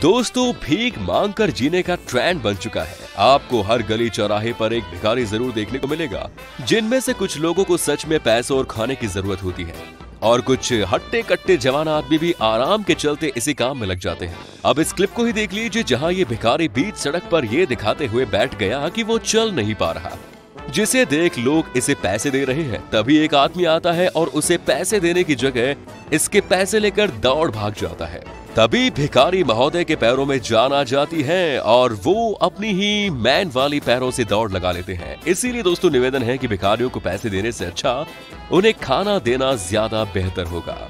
दोस्तों, भीख मांग कर जीने का ट्रेंड बन चुका है। आपको हर गली चौराहे पर एक भिखारी ज़रूर देखने को मिलेगा, जिनमें से कुछ लोगों को सच में पैसों और खाने की ज़रूरत होती है। और कुछ हट्टे कट्टे जवान आदमी भी आराम के चलते इसी काम में लग जाते हैं। अब इस क्लिप को ही देख लीजिए, जहाँ ये भिखारी बीच सड़क पर ये दिखाते हुए बैठ गया कि वो चल नहीं पा रहा। जिसे देख लोग इसे पैसे दे रहे हैं, तभी एक आदमी आता है और उसे पैसे देने की जगह इसके पैसे लेकर दौड़ भाग जाता है। तभी भिकारी महोदय के पैरों में जान आ जाती है और वो अपनी ही मैन वाली पैरों से दौड़ लगा लेते हैं। इसीलिए दोस्तों निवेदन है कि भिखारियों को पैसे देने से अच्छा उन्हें खाना देना ज़्यादा बेहतर होगा।